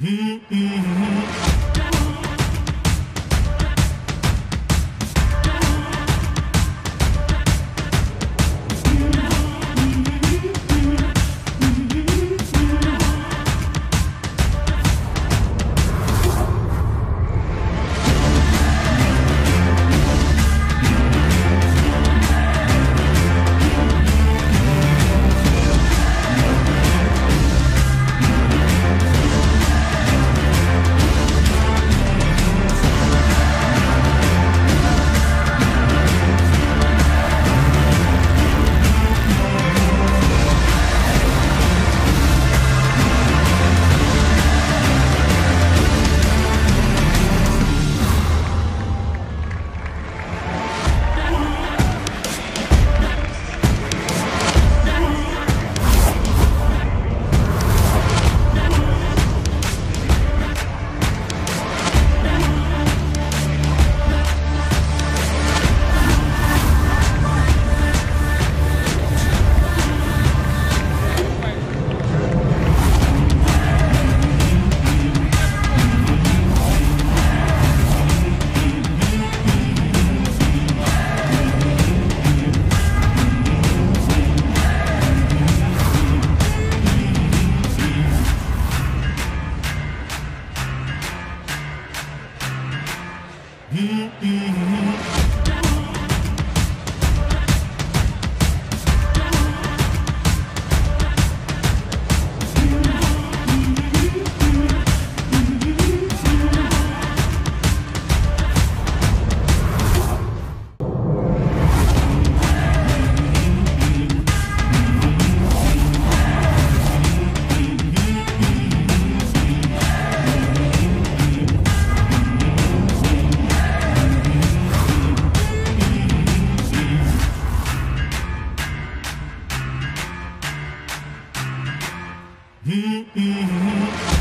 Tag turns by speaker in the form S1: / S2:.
S1: Mm-hmm. Mm-hmm. Mm-hmm.